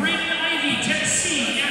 Brandon Ivy, Tennessee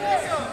Yes.